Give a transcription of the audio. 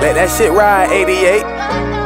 Let that shit ride, 88.